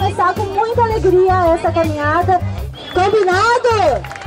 começar com muita alegria essa caminhada. Combinado?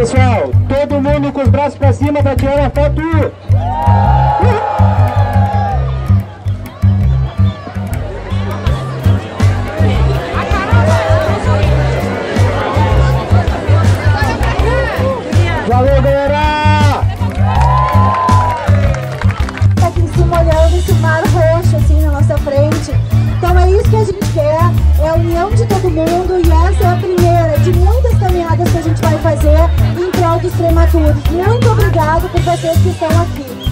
Pessoal, todo mundo com os braços pra cima pra tirar uma foto. Valeu, galera! Tá aqui cima olhando esse mar roxo assim na nossa frente. Então é isso que a gente quer, é a união de todo mundo vocês que estão aqui.